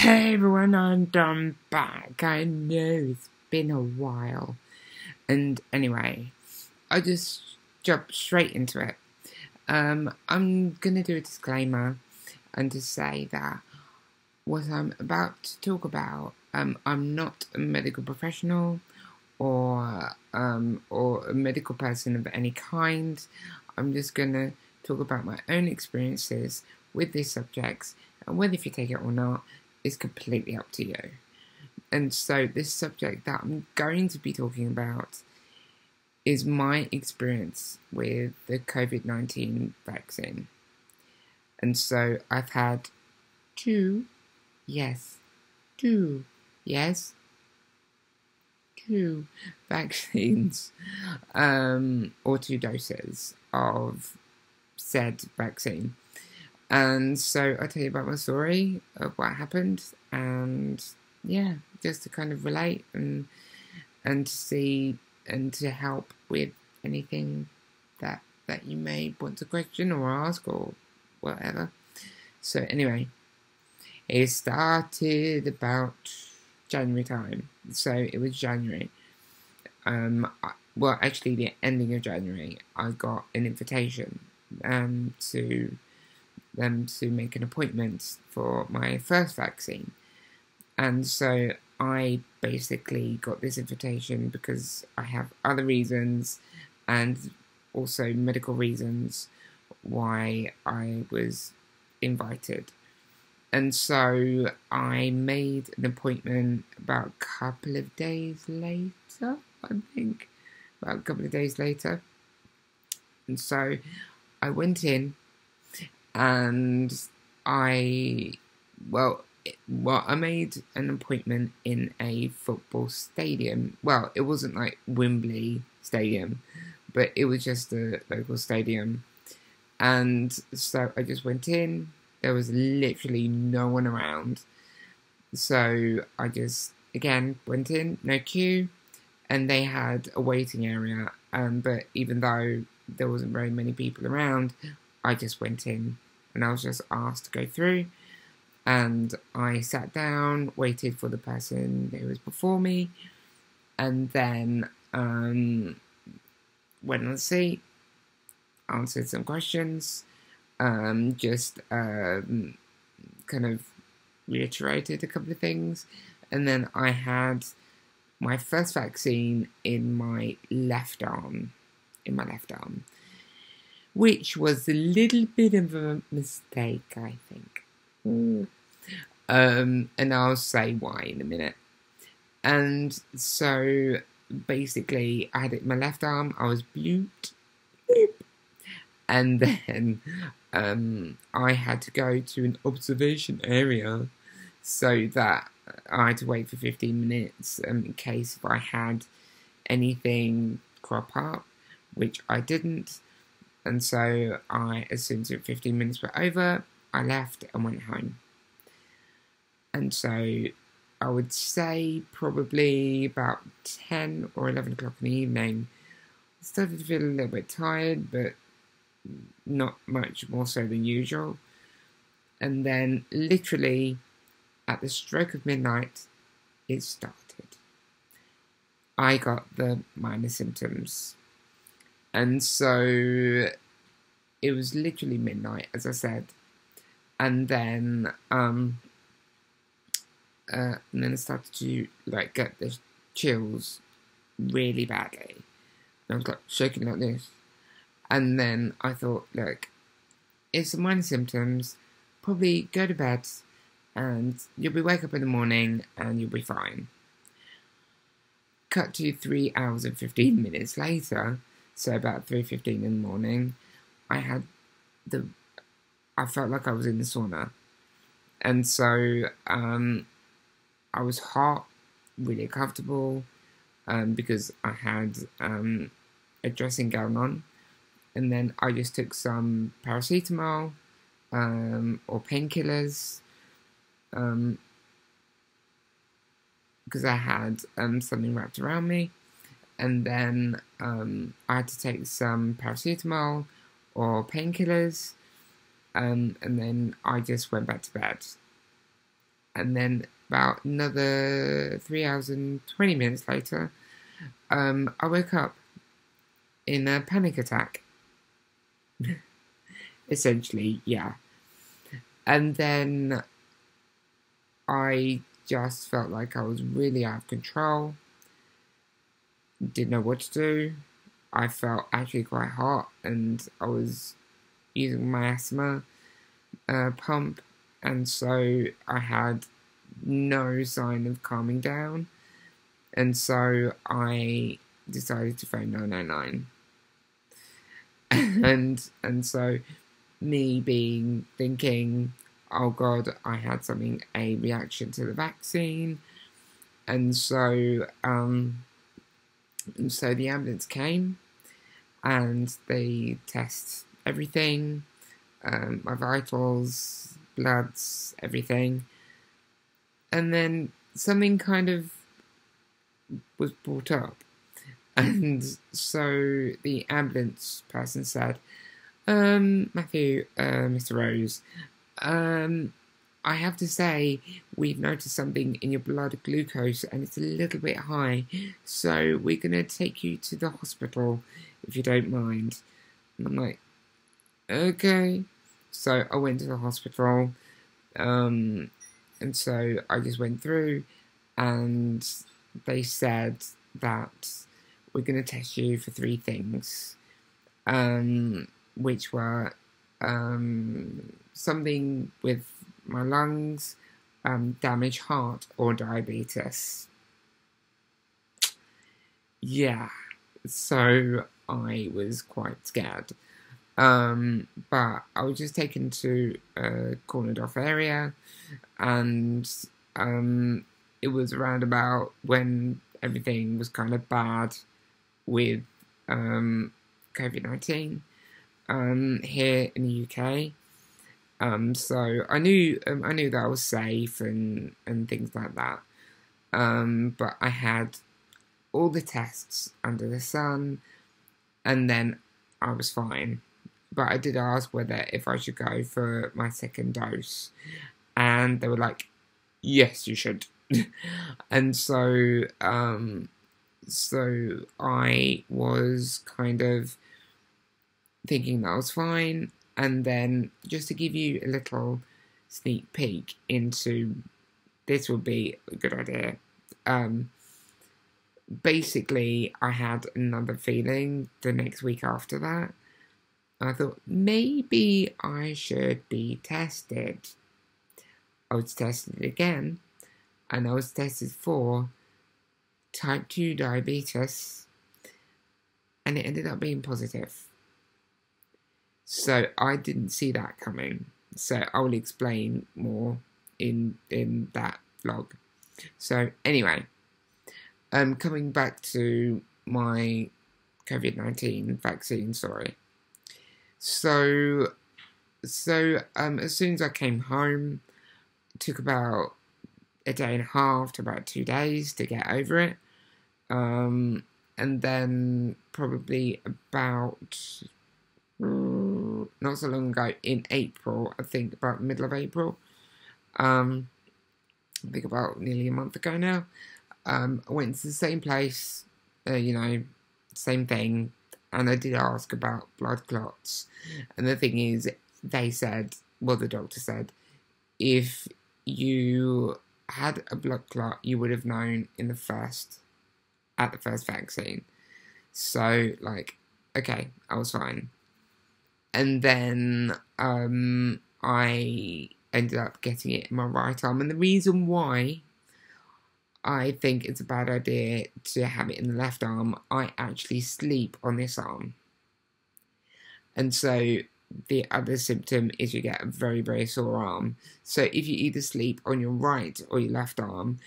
Hey everyone, I'm Dom back. I know it's been a while. And anyway, I just jump straight into it. Um, I'm gonna do a disclaimer and to say that what I'm about to talk about, um, I'm not a medical professional or um, or a medical person of any kind. I'm just gonna talk about my own experiences with these subjects and whether if you take it or not is completely up to you. And so, this subject that I'm going to be talking about is my experience with the COVID 19 vaccine. And so, I've had two, yes, two, yes, two vaccines, um, or two doses of said vaccine. And so I'll tell you about my story of what happened, and yeah, just to kind of relate and and to see and to help with anything that that you may want to question or ask or whatever. So anyway, it started about January time. So it was January. Um, well, actually, the ending of January, I got an invitation um, to them to make an appointment for my first vaccine. And so I basically got this invitation because I have other reasons and also medical reasons why I was invited. And so I made an appointment about a couple of days later, I think. About a couple of days later. And so I went in and I, well, well, I made an appointment in a football stadium. Well, it wasn't like Wembley Stadium, but it was just a local stadium. And so I just went in. There was literally no one around. So I just, again, went in, no queue. And they had a waiting area. Um, but even though there wasn't very many people around, I just went in and I was just asked to go through. And I sat down, waited for the person who was before me, and then um, went on the seat, answered some questions, um, just um, kind of reiterated a couple of things, and then I had my first vaccine in my left arm, in my left arm, which was a little bit of a mistake, I think. Mm. Um, and I'll say why in a minute. And so basically, I had it in my left arm, I was blooped, bloop, and then um, I had to go to an observation area so that I had to wait for 15 minutes um, in case if I had anything crop up, which I didn't. And so I, as soon as the 15 minutes were over, I left and went home. And so I would say probably about 10 or 11 o'clock in the evening, I started to feel a little bit tired, but not much more so than usual. And then, literally, at the stroke of midnight, it started. I got the minor symptoms and so it was literally midnight, as I said. And then, um, uh, and then I started to like get the chills really badly. And I was like shaking like this. And then I thought, look, it's some minor symptoms. Probably go to bed, and you'll be wake up in the morning, and you'll be fine. Cut to three hours and fifteen minutes later, so about 3.15 in the morning, I had the, I felt like I was in the sauna. And so um, I was hot, really comfortable, um, because I had um, a dressing gown on. And then I just took some paracetamol um, or painkillers um, because I had um, something wrapped around me and then um, I had to take some paracetamol or painkillers, um, and then I just went back to bed. and then about another three hours and 20 minutes later, um, I woke up in a panic attack. Essentially, yeah. And then I just felt like I was really out of control. Didn't know what to do. I felt actually quite hot and I was using my asthma uh, pump, and so I had no sign of calming down, and so I decided to phone 999. and and so me being thinking, oh god, I had something a reaction to the vaccine, and so um, and so the ambulance came, and they test everything, um, my vitals, bloods, everything, and then something kind of was brought up. And so the ambulance person said, um, Matthew, uh, Mr. Rose, um, I have to say, we've noticed something in your blood glucose and it's a little bit high, so we're going to take you to the hospital if you don't mind. And I'm like, okay. So I went to the hospital, um, and so I just went through, and they said that we're going to test you for three things, um, which were um, something with my lungs, um, damaged heart, or diabetes. Yeah, so I was quite scared. Um, but I was just taken to a cornered off area, and um, it was around about when everything was kind of bad with um, COVID 19 um, here in the UK. Um, so I knew um, I knew that I was safe and, and things like that. Um, but I had all the tests under the sun, and then I was fine but I did ask whether if I should go for my second dose, and they were like, "Yes, you should." and so, um, so I was kind of thinking that was fine, and then just to give you a little sneak peek into this would be a good idea. Um, basically, I had another feeling the next week after that I thought maybe I should be tested. I was tested again, and I was tested for type 2 diabetes, and it ended up being positive. So I didn't see that coming. So I will explain more in in that vlog. So anyway, um, coming back to my COVID nineteen vaccine story. So, so um, as soon as I came home, took about a day and a half to about two days to get over it. Um, and then probably about not so long ago in April, I think about middle of April, um, I think about nearly a month ago now, um, I went to the same place, uh, you know, same thing, and I did ask about blood clots. And the thing is, they said, well, the doctor said, if you had a blood clot, you would have known in the first, at the first vaccine. So, like, okay, I was fine. And then um, I ended up getting it in my right arm. And the reason why I think it's a bad idea to have it in the left arm. I actually sleep on this arm. And so the other symptom is you get a very, very sore arm. So if you either sleep on your right or your left arm,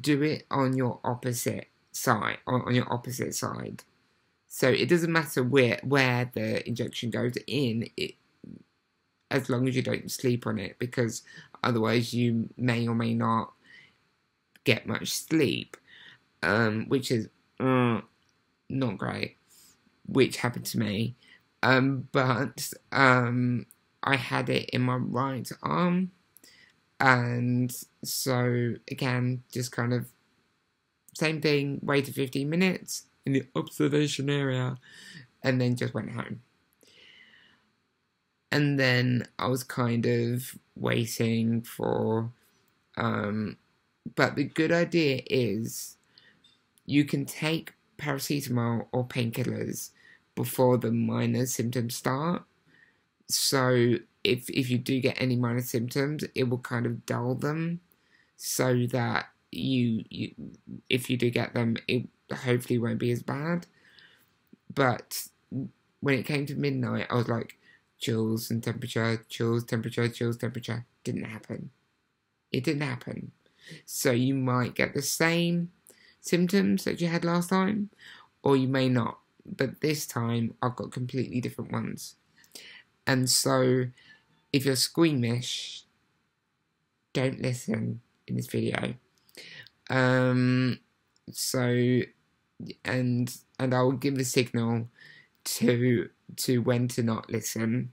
do it on your opposite side, on your opposite side. So it doesn't matter where where the injection goes in, it, as long as you don't sleep on it, because otherwise you may or may not get much sleep, um, which is uh, not great, which happened to me. Um, but um, I had it in my right arm, And so, again, just kind of same thing, waited 15 minutes in the observation area, and then just went home. And then I was kind of waiting for, um, but the good idea is you can take paracetamol or painkillers before the minor symptoms start. So if if you do get any minor symptoms, it will kind of dull them so that you, you if you do get them, it hopefully won't be as bad. But when it came to midnight, I was like, chills and temperature, chills, temperature, chills, temperature. Didn't happen. It didn't happen. So you might get the same symptoms that you had last time, or you may not. But this time, I've got completely different ones. And so, if you're squeamish, don't listen in this video. Um, so, and and I will give the signal to to when to not listen.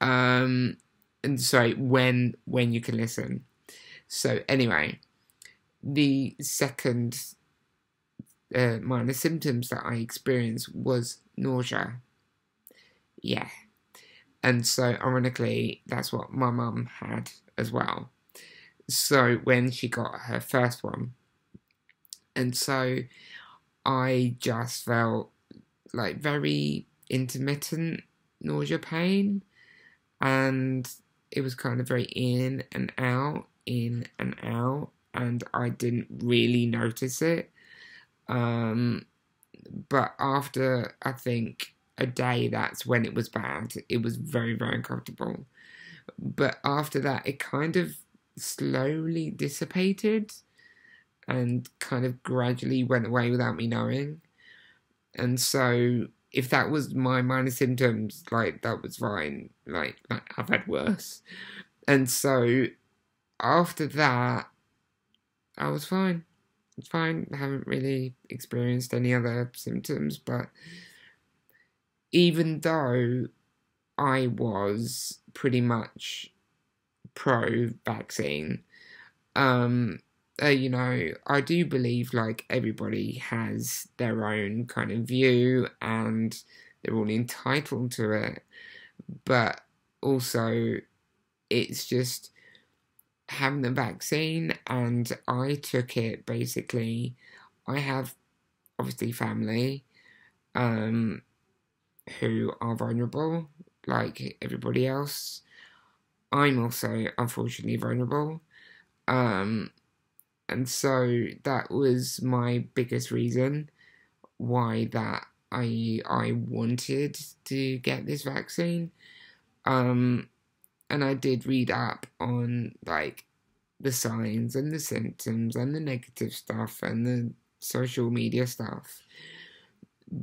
Um, and sorry, when when you can listen. So anyway, the second uh, minor symptoms that I experienced was nausea. Yeah. And so, ironically, that's what my mum had as well. So, when she got her first one, and so I just felt like very intermittent nausea pain, and it was kind of very in and out, in and out, and I didn't really notice it. Um, but after I think a day, that's when it was bad. It was very, very uncomfortable. But after that, it kind of slowly dissipated and kind of gradually went away without me knowing. And so, if that was my minor symptoms, like that was fine. Like, like I've had worse. And so, after that, I was fine. It's fine. I haven't really experienced any other symptoms, but even though I was pretty much pro vaccine, um, uh, you know, I do believe like everybody has their own kind of view and they're all entitled to it, but also it's just having the vaccine and I took it basically. I have obviously family um, who are vulnerable, like everybody else. I'm also unfortunately vulnerable. Um, and so that was my biggest reason why that I I wanted to get this vaccine. Um, and I did read up on like the signs and the symptoms and the negative stuff and the social media stuff.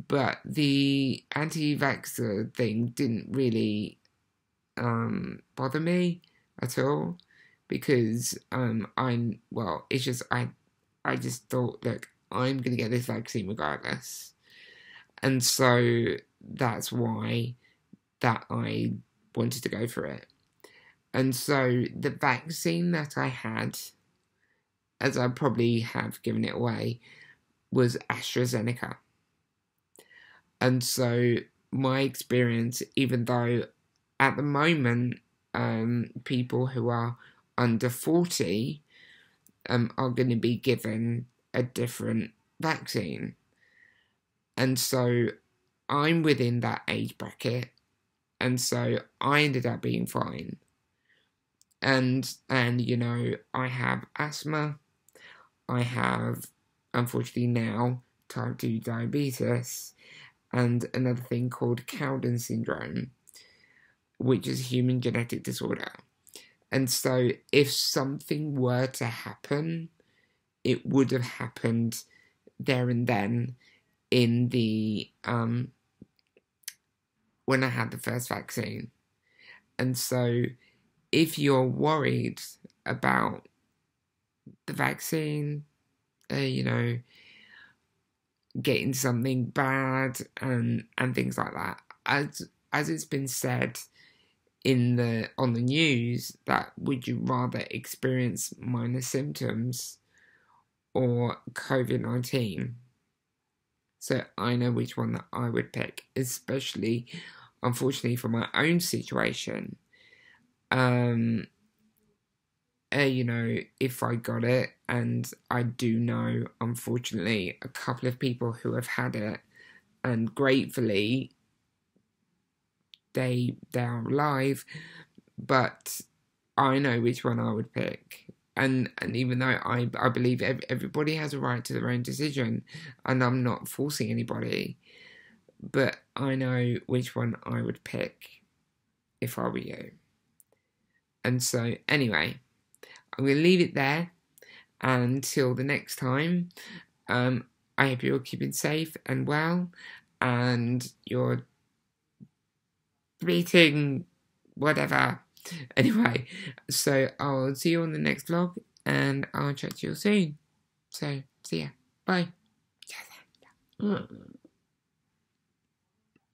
But the anti vaxxer thing didn't really um, bother me at all because um, I'm, well, it's just, I, I just thought, look, I'm going to get this vaccine regardless. And so that's why that I wanted to go for it. And so the vaccine that I had, as I probably have given it away, was AstraZeneca. And so my experience, even though at the moment um, people who are under 40 um, are going to be given a different vaccine. And so I'm within that age bracket. And so I ended up being fine and and you know I have asthma, I have unfortunately now type two diabetes, and another thing called Cowden syndrome, which is a human genetic disorder. And so, if something were to happen, it would have happened there and then in the um when I had the first vaccine. And so if you're worried about the vaccine, uh, you know, getting something bad and and things like that, as as it's been said, in the on the news that would you rather experience minor symptoms or COVID nineteen? So I know which one that I would pick, especially unfortunately for my own situation. Um uh, you know, if I got it, and I do know, unfortunately, a couple of people who have had it, and gratefully, they they are live, but I know which one I would pick. And and even though I I believe everybody has a right to their own decision, and I'm not forcing anybody, but I know which one I would pick if I were you. And so anyway, I'm to leave it there until the next time. Um, I hope you're keeping safe and well, and you're beating whatever. Anyway, so I'll see you on the next vlog, and I'll chat to you soon. So, see ya. Bye. Mm.